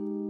Música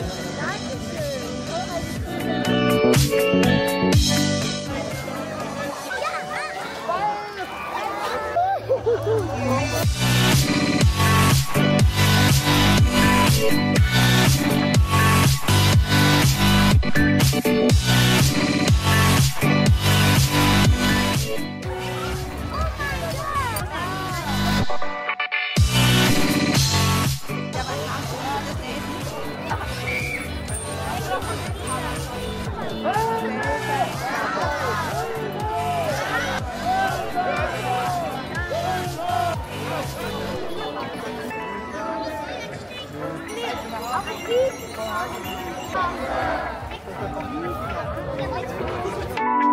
Dankeschön. Thank you.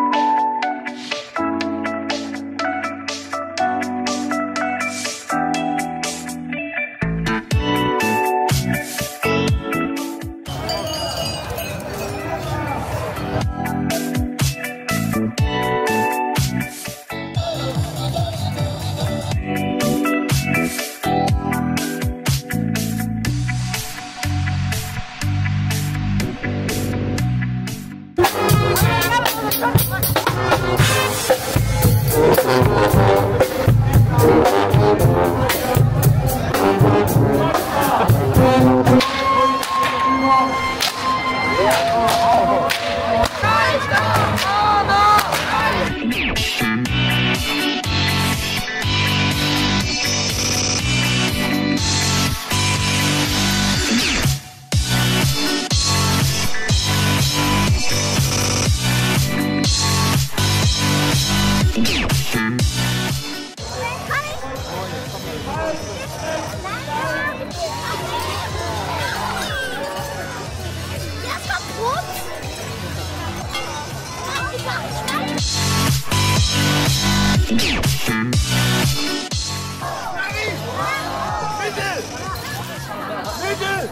Müdür!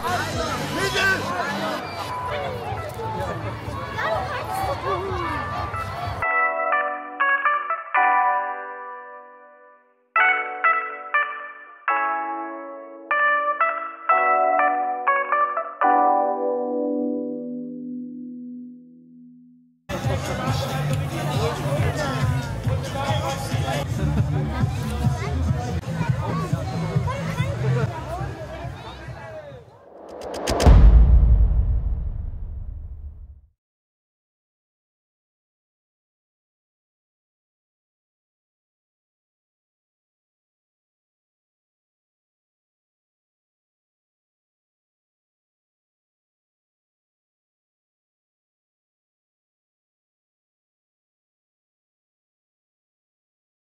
Müdür!